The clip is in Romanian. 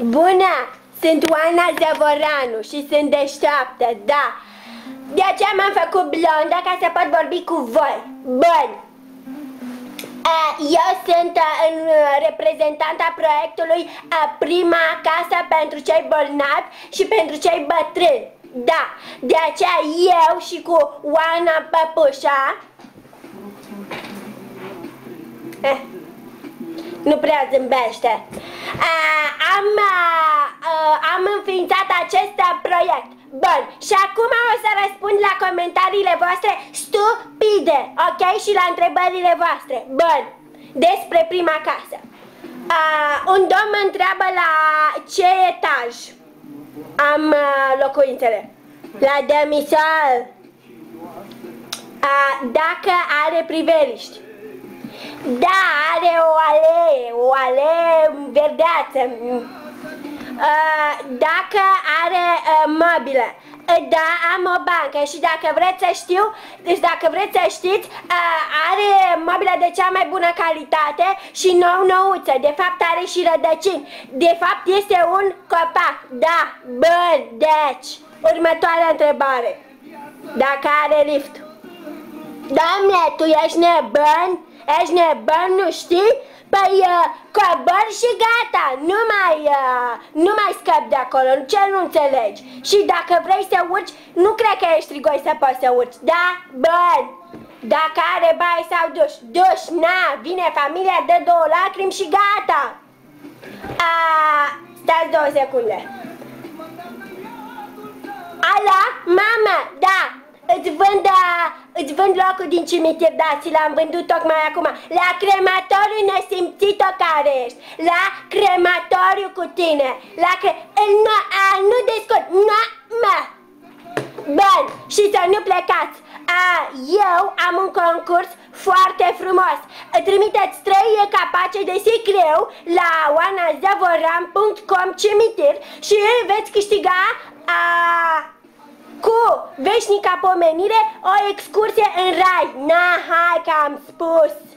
Bună! Sunt Oana Zăvoranu și sunt deșteaptă, da. De aceea m-am făcut blondă ca să pot vorbi cu voi. Bun. Eu sunt în reprezentanta proiectului Prima Casă pentru cei bolnavi și pentru cei bătrâni. Da, de aceea eu și cu Oana Păpușa eh, nu prea zâmbește. Uh, am, uh, am înființat acest proiect. Bun, și acum o să răspund la comentariile voastre stupide, ok? Și la întrebările voastre. Bun, despre prima casă. Uh, un domn mă întreabă la ce etaj am uh, locuințele. La demisol. Uh, dacă are priveliști. Da, are o alee, o alee verdeață. Uh, dacă are uh, mobilă, uh, da, am o bancă și dacă vreți să știu, deci dacă vreți să știți, uh, are mobilă de cea mai bună calitate și nou-nouță, de fapt are și rădăcini. De fapt este un copac, da, bun, deci, următoarea întrebare. Dacă are lift. Doamne, tu ești nebun? Ești nebun, nu știi? Păi uh, cobor și gata, nu mai, uh, nu mai scap de acolo, ce nu înțelegi? Și dacă vrei să urci, nu cred că ești rigoi să poți să urci, da? Bun! Dacă are bai sau duș, duș, na, vine familia, dă două lacrimi și gata! A, stați două secunde. Alo, mama, da, Îți vând, uh, îți vând locul din cimitir, da, ți l-am vândut tocmai acum. La crematoriu nesimțit-o care ești La crematoriu cu tine. La cre... Nu, a, nu discut, nu, mă. Bun, și să nu plecați. A, eu am un concurs foarte frumos. Trimiteți trei capace de sicreu la oanazavoram.com cimitir Și veți câștiga a, cu veșnica pomenire o excursie în rai. Na, hai că am spus!